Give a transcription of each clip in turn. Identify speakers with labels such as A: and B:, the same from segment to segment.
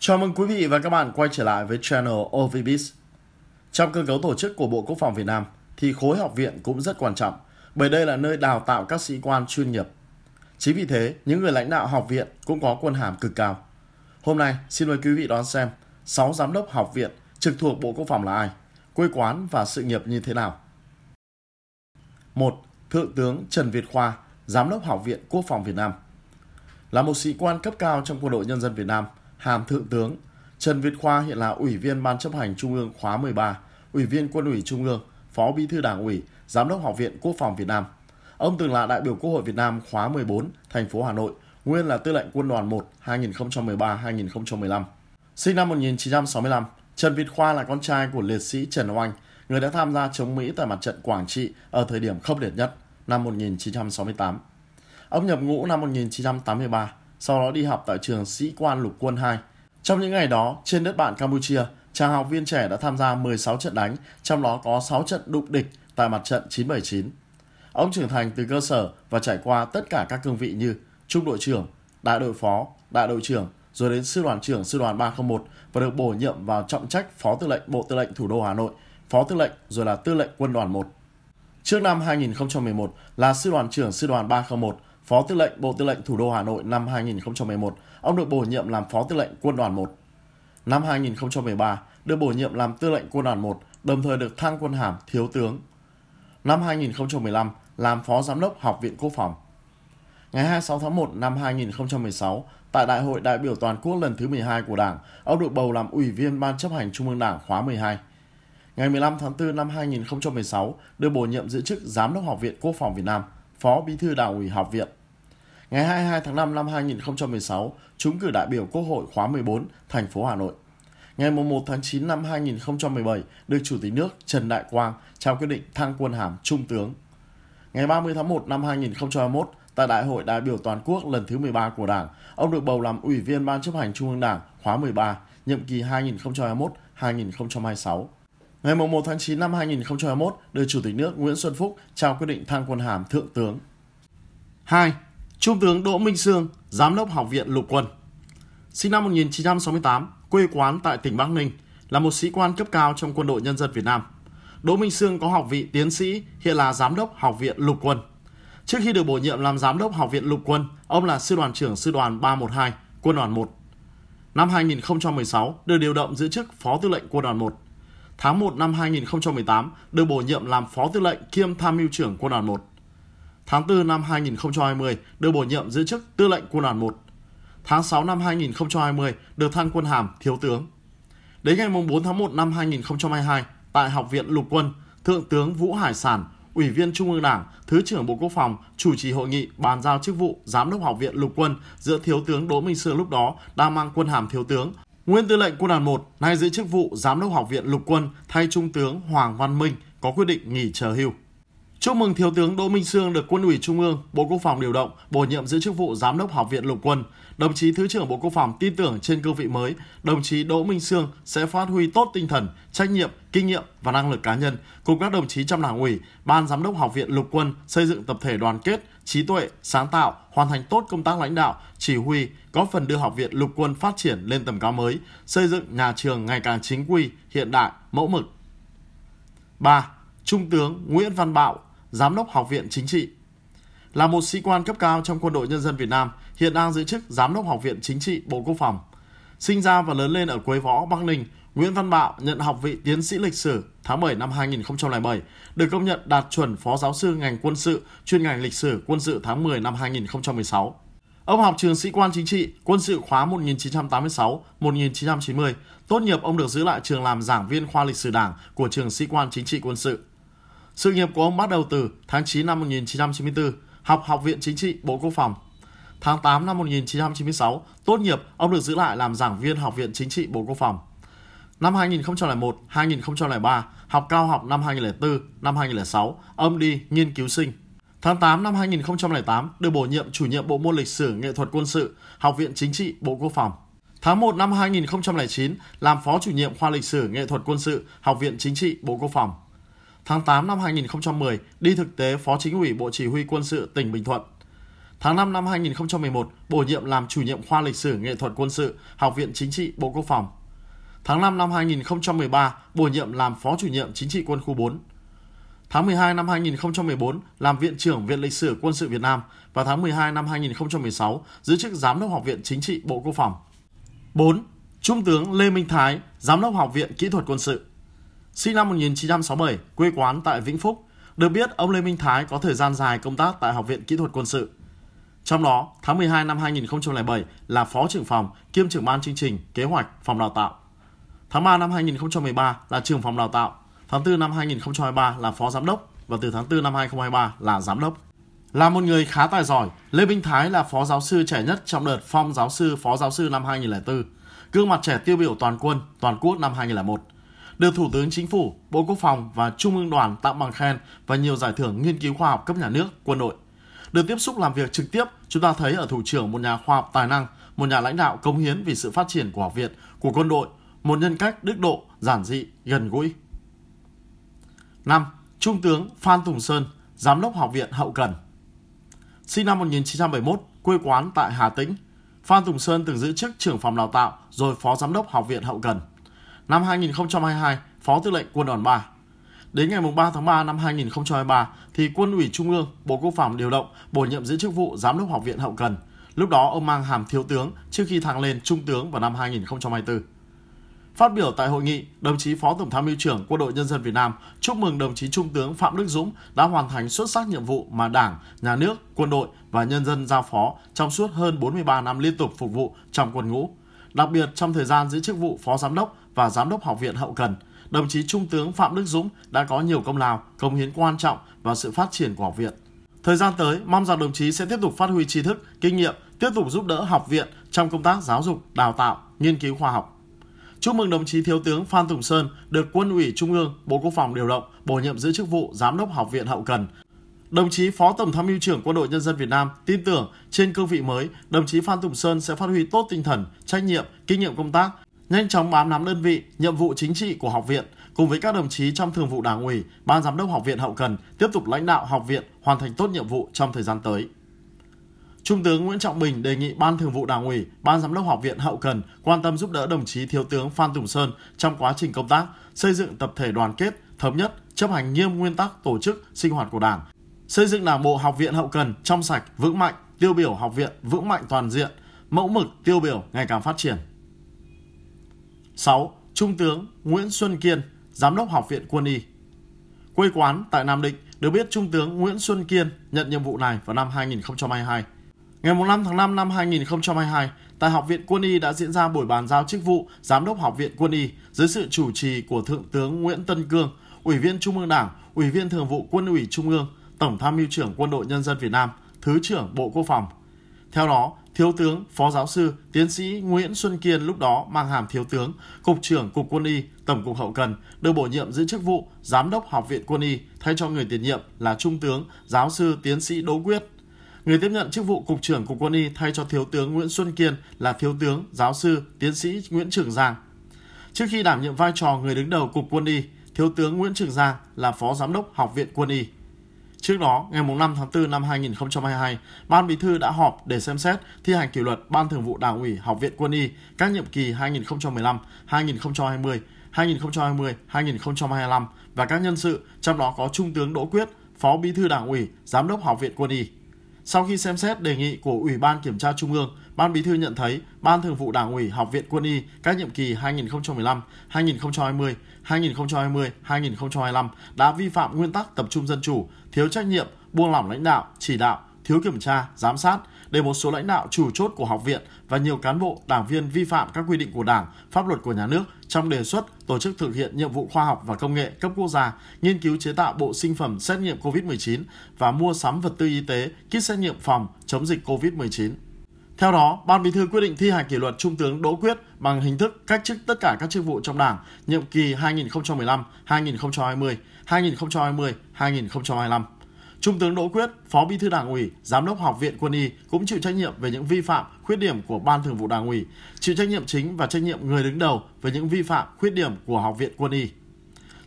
A: Chào mừng quý vị và các bạn quay trở lại với channel OVBIS. Trong cơ cấu tổ chức của Bộ Quốc phòng Việt Nam thì khối học viện cũng rất quan trọng bởi đây là nơi đào tạo các sĩ quan chuyên nghiệp. Chính vì thế, những người lãnh đạo học viện cũng có quân hàm cực cao. Hôm nay, xin mời quý vị đón xem 6 giám đốc học viện trực thuộc Bộ Quốc phòng là ai, quê quán và sự nghiệp như thế nào. 1. Thượng tướng Trần Việt Khoa, Giám đốc Học viện Quốc phòng Việt Nam Là một sĩ quan cấp cao trong quân đội nhân dân Việt Nam, hàm thượng tướng, Trần Việt Khoa hiện là Ủy viên Ban chấp hành Trung ương khóa 13, Ủy viên Quân ủy Trung ương, Phó Bí thư Đảng ủy, Giám đốc Học viện Quốc phòng Việt Nam. Ông từng là đại biểu Quốc hội Việt Nam khóa 14, thành phố Hà Nội, nguyên là tư lệnh quân đoàn 1 2013-2015. Sinh năm 1965, Trần Việt Khoa là con trai của liệt sĩ Trần Oanh, người đã tham gia chống Mỹ tại mặt trận Quảng Trị ở thời điểm khốc liệt nhất, năm 1968. Ông nhập ngũ năm 1983, sau đó đi học tại trường sĩ quan lục quân 2. Trong những ngày đó, trên đất bạn Campuchia, chàng học viên trẻ đã tham gia 16 trận đánh, trong đó có 6 trận đụng địch tại mặt trận 979. Ông trưởng thành từ cơ sở và trải qua tất cả các cương vị như trung đội trưởng, đại đội phó, đại đội trưởng, rồi đến sư đoàn trưởng sư đoàn 301 và được bổ nhiệm vào trọng trách phó tư lệnh Bộ Tư lệnh Thủ đô Hà Nội, phó tư lệnh rồi là tư lệnh quân đoàn 1. Trước năm 2011 là sư đoàn trưởng sư đoàn 301, phó tư lệnh Bộ Tư lệnh Thủ đô Hà Nội năm 2011, ông được bổ nhiệm làm phó tư lệnh quân đoàn 1. Năm 2013, được bổ nhiệm làm tư lệnh quân đoàn 1, đồng thời được thăng quân hàm thiếu tướng. Năm 2015, làm phó giám đốc Học viện Quốc phòng. Ngày 26 tháng 1 năm 2016, tại Đại hội đại biểu toàn quốc lần thứ 12 của Đảng, ông được bầu làm Ủy viên Ban chấp hành Trung ương Đảng khóa 12. Ngày 15 tháng 4 năm 2016, được bổ nhiệm giữ chức Giám đốc Học viện Quốc phòng Việt Nam, Phó Bí thư Đảng ủy Học viện. Ngày 22 tháng 5 năm 2016, trúng cử đại biểu Quốc hội khóa 14, thành phố Hà Nội. Ngày 1 tháng 9 năm 2017, được Chủ tịch nước Trần Đại Quang trao quyết định thăng quân hàm Trung tướng. Ngày 30 tháng 1 năm 2021, tại Đại hội đại biểu toàn quốc lần thứ 13 của Đảng, ông được bầu làm Ủy viên Ban chấp hành Trung ương Đảng khóa 13, nhiệm kỳ 2021-2026. Ngày 1 tháng 9 năm 2021, được Chủ tịch nước Nguyễn Xuân Phúc trao quyết định thăng quân hàm Thượng tướng. 2. Trung tướng Đỗ Minh Sương, Giám đốc Học viện Lục quân. Sinh năm 1968, quê quán tại tỉnh Bắc Ninh, là một sĩ quan cấp cao trong quân đội nhân dân Việt Nam. Đỗ Minh Sương có học vị tiến sĩ, hiện là Giám đốc Học viện Lục quân. Trước khi được bổ nhiệm làm Giám đốc Học viện Lục quân, ông là Sư đoàn trưởng Sư đoàn 312, Quân đoàn 1. Năm 2016, được điều động giữ chức Phó Tư lệnh Quân đoàn 1. Tháng 1 năm 2018, được bổ nhiệm làm Phó Tư lệnh kiêm Tham mưu trưởng Quân đoàn 1. Tháng 4 năm 2020, được bổ nhiệm giữ chức Tư lệnh Quân đoàn 1. Tháng 6 năm 2020, được thăng quân hàm Thiếu tướng. Đến ngày 4 tháng 1 năm 2022, tại Học viện Lục quân, Thượng tướng Vũ Hải Sản, Ủy viên Trung ương Đảng, Thứ trưởng Bộ Quốc phòng chủ trì hội nghị bàn giao chức vụ Giám đốc Học viện Lục quân giữa Thiếu tướng Đỗ Minh Sương lúc đó đang mang quân hàm Thiếu tướng. Nguyên tư lệnh Quân đoàn 1 nay giữ chức vụ Giám đốc Học viện Lục quân thay Trung tướng Hoàng Văn Minh có quyết định nghỉ chờ hưu. Chúc mừng Thiếu tướng Đỗ Minh Sương được Quân ủy Trung ương, Bộ Quốc phòng điều động, bổ nhiệm giữ chức vụ Giám đốc Học viện Lục quân. Đồng chí Thứ trưởng Bộ Quốc phòng tin tưởng trên cương vị mới, đồng chí Đỗ Minh Sương sẽ phát huy tốt tinh thần, trách nhiệm, kinh nghiệm và năng lực cá nhân cùng các đồng chí trong Đảng ủy, Ban Giám đốc Học viện Lục quân xây dựng tập thể đoàn kết, trí tuệ, sáng tạo, hoàn thành tốt công tác lãnh đạo, chỉ huy, góp phần đưa Học viện Lục quân phát triển lên tầm cao mới, xây dựng nhà trường ngày càng chính quy, hiện đại, mẫu mực. 3. Trung tướng Nguyễn Văn Bạo, Giám đốc Học viện Chính trị. Là một sĩ quan cấp cao trong Quân đội Nhân dân Việt Nam, hiện đang giữ chức Giám đốc Học viện Chính trị Bộ Quốc phòng. Sinh ra và lớn lên ở Quế Võ, Bắc Ninh, Nguyễn Văn Bạo nhận học vị tiến sĩ lịch sử tháng 7 năm 2007, được công nhận đạt chuẩn phó giáo sư ngành quân sự, chuyên ngành lịch sử quân sự tháng 10 năm 2016. Ông học trường sĩ quan chính trị, quân sự khóa 1986-1990. Tốt nghiệp ông được giữ lại trường làm giảng viên khoa lịch sử đảng của trường sĩ quan chính trị quân sự. Sự nghiệp của ông bắt đầu từ tháng 9 năm 1994, học Học viện Chính trị Bộ Quốc phòng. Tháng 8 năm 1996, tốt nghiệp, ông được giữ lại làm giảng viên Học viện Chính trị Bộ Quốc phòng. Năm 2001, 2003, học cao học năm 2004, năm 2006, ông đi nghiên cứu sinh. Tháng 8 năm 2008, được bổ nhiệm chủ nhiệm bộ môn lịch sử nghệ thuật quân sự, Học viện Chính trị Bộ Quốc phòng. Tháng 1 năm 2009, làm phó chủ nhiệm khoa lịch sử nghệ thuật quân sự, Học viện Chính trị Bộ Quốc phòng. Tháng 8 năm 2010, đi thực tế Phó Chính ủy Bộ Chỉ huy Quân sự tỉnh Bình Thuận. Tháng 5 năm 2011, bổ nhiệm làm chủ nhiệm khoa lịch sử nghệ thuật quân sự, Học viện Chính trị Bộ Quốc phòng. Tháng 5 năm 2013, bổ nhiệm làm phó chủ nhiệm chính trị quân khu 4. Tháng 12 năm 2014 làm Viện trưởng Viện Lịch sử Quân sự Việt Nam và tháng 12 năm 2016 giữ chức Giám đốc Học viện Chính trị Bộ Quốc phòng. 4. Trung tướng Lê Minh Thái, Giám đốc Học viện Kỹ thuật Quân sự. Sinh năm 1967, quê quán tại Vĩnh Phúc. Được biết, ông Lê Minh Thái có thời gian dài công tác tại Học viện Kỹ thuật Quân sự. Trong đó, tháng 12 năm 2007 là Phó trưởng phòng, kiêm trưởng ban chương trình, kế hoạch, phòng đào tạo. Tháng 3 năm 2013 là trưởng phòng đào tạo. Tháng 4 năm 2023 là Phó Giám đốc và từ tháng 4 năm 2023 là Giám đốc. Là một người khá tài giỏi, Lê Minh Thái là phó giáo sư trẻ nhất trong đợt phong giáo sư phó giáo sư năm 2004, gương mặt trẻ tiêu biểu toàn quân, toàn quốc năm 2001. Được Thủ tướng Chính phủ, Bộ Quốc phòng và Trung ương đoàn tặng bằng khen và nhiều giải thưởng nghiên cứu khoa học cấp nhà nước, quân đội. Được tiếp xúc làm việc trực tiếp, chúng ta thấy ở thủ trưởng một nhà khoa học tài năng, một nhà lãnh đạo công hiến vì sự phát triển của học viện, của quân đội, một nhân cách đức độ, giản dị, gần gũi. 5. Trung tướng Phan Tùng Sơn, Giám đốc Học viện Hậu Cần Sinh năm 1971, quê quán tại Hà Tĩnh. Phan Tùng Sơn từng giữ chức trưởng phòng đào tạo rồi phó giám đốc Học viện Hậu Cần. Năm 2022, phó tư lệnh quân đoàn 3. Đến ngày 3 tháng 3 năm 2023 thì Quân ủy Trung ương, Bộ Quốc phòng điều động bổ nhiệm giữ chức vụ Giám đốc Học viện Hậu Cần. Lúc đó ông mang hàm thiếu tướng trước khi thăng lên trung tướng vào năm 2024. Phát biểu tại hội nghị, đồng chí Phó Tổng tham mưu trưởng Quân đội Nhân dân Việt Nam chúc mừng đồng chí Trung tướng Phạm Đức Dũng đã hoàn thành xuất sắc nhiệm vụ mà Đảng, Nhà nước, quân đội và nhân dân giao phó trong suốt hơn 43 năm liên tục phục vụ trong quân ngũ. Đặc biệt trong thời gian giữ chức vụ Phó Giám đốc và Giám đốc Học viện Hậu Cần, đồng chí Trung tướng Phạm Đức Dũng đã có nhiều công lao, công hiến quan trọng vào sự phát triển của học viện. Thời gian tới, mong rằng đồng chí sẽ tiếp tục phát huy trí thức, kinh nghiệm, tiếp tục giúp đỡ học viện trong công tác giáo dục, đào tạo, nghiên cứu khoa học. Chúc mừng đồng chí Thiếu tướng Phan Tùng Sơn được Quân ủy Trung ương, Bộ Quốc phòng điều động, bổ nhiệm giữ chức vụ Giám đốc Học viện Hậu Cần. Đồng chí Phó Tổng tham mưu trưởng Quân đội Nhân dân Việt Nam tin tưởng trên cương vị mới, đồng chí Phan Tùng Sơn sẽ phát huy tốt tinh thần, trách nhiệm, kinh nghiệm công tác, nhanh chóng bám nắm đơn vị, nhiệm vụ chính trị của học viện, cùng với các đồng chí trong thường vụ Đảng ủy, Ban giám đốc Học viện Hậu Cần tiếp tục lãnh đạo học viện hoàn thành tốt nhiệm vụ trong thời gian tới. Trung tướng Nguyễn Trọng Bình đề nghị Ban Thường vụ Đảng ủy, Ban Giám đốc Học viện Hậu Cần quan tâm giúp đỡ đồng chí Thiếu tướng Phan Tùng Sơn trong quá trình công tác, xây dựng tập thể đoàn kết, thống nhất, chấp hành nghiêm nguyên tắc tổ chức sinh hoạt của Đảng, xây dựng Đảng bộ Học viện Hậu Cần trong sạch, vững mạnh, tiêu biểu học viện vững mạnh toàn diện, mẫu mực tiêu biểu ngày càng phát triển. 6. Trung tướng Nguyễn Xuân Kiên, Giám đốc Học viện Quân y. Quê quán tại Nam Định, được biết Trung tướng Nguyễn Xuân Kiên nhận nhiệm vụ này vào năm 2022. Ngày 5 tháng 5 năm 2022, tại Học viện Quân y đã diễn ra buổi bàn giao chức vụ Giám đốc Học viện Quân y dưới sự chủ trì của Thượng tướng Nguyễn Tân Cương, Ủy viên Trung ương Đảng, Ủy viên Thường vụ Quân ủy Trung ương, Tổng tham mưu trưởng Quân đội Nhân dân Việt Nam, Thứ trưởng Bộ Quốc phòng. Theo đó, Thiếu tướng, Phó giáo sư, tiến sĩ Nguyễn Xuân Kiên lúc đó mang hàm thiếu tướng, Cục trưởng Cục Quân y, Tổng cục Hậu cần, được bổ nhiệm giữ chức vụ Giám đốc Học viện Quân y thay cho người tiền nhiệm là Trung tướng, Giáo sư, tiến sĩ Đỗ Quyết. Người tiếp nhận chức vụ Cục trưởng Cục Quân y thay cho Thiếu tướng Nguyễn Xuân Kiên là Thiếu tướng, Giáo sư, tiến sĩ Nguyễn Trường Giang. Trước khi đảm nhiệm vai trò người đứng đầu Cục Quân y, Thiếu tướng Nguyễn Trường Giang là Phó Giám đốc Học viện Quân y. Trước đó, ngày 5 tháng 4 năm 2022, Ban Bí thư đã họp để xem xét thi hành kỷ luật Ban Thường vụ Đảng ủy Học viện Quân y các nhiệm kỳ 2015, 2020, 2020, 2025 và các nhân sự, trong đó có Trung tướng Đỗ Quyết, Phó Bí thư Đảng ủy, Giám đốc Học viện Quân y. Sau khi xem xét đề nghị của Ủy ban Kiểm tra Trung ương, Ban Bí thư nhận thấy Ban Thường vụ Đảng ủy Học viện Quân y các nhiệm kỳ 2015, 2020, 2020, 2025 đã vi phạm nguyên tắc tập trung dân chủ, thiếu trách nhiệm, buông lỏng lãnh đạo, chỉ đạo, thiếu kiểm tra, giám sát để một số lãnh đạo chủ chốt của học viện và nhiều cán bộ, đảng viên vi phạm các quy định của Đảng, pháp luật của nhà nước trong đề xuất tổ chức thực hiện nhiệm vụ khoa học và công nghệ cấp quốc gia, nghiên cứu chế tạo bộ sinh phẩm xét nghiệm COVID-19 và mua sắm vật tư y tế, kit xét nghiệm phòng chống dịch COVID-19. Theo đó, Ban Bí thư quyết định thi hành kỷ luật Trung tướng Đỗ Quyết bằng hình thức cách chức tất cả các chức vụ trong Đảng nhiệm kỳ 2015, 2020, 2020, 2025. Trung tướng Đỗ Quyết, Phó Bí thư Đảng ủy, Giám đốc Học viện Quân y cũng chịu trách nhiệm về những vi phạm, khuyết điểm của Ban Thường vụ Đảng ủy, chịu trách nhiệm chính và trách nhiệm người đứng đầu về những vi phạm, khuyết điểm của Học viện Quân y.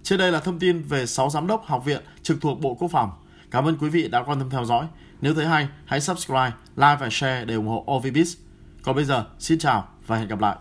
A: Trên đây là thông tin về 6 giám đốc học viện trực thuộc Bộ Quốc phòng. Cảm ơn quý vị đã quan tâm theo dõi. Nếu thấy hay, hãy subscribe, like và share để ủng hộ OVBIZ. Còn bây giờ, xin chào và hẹn gặp lại.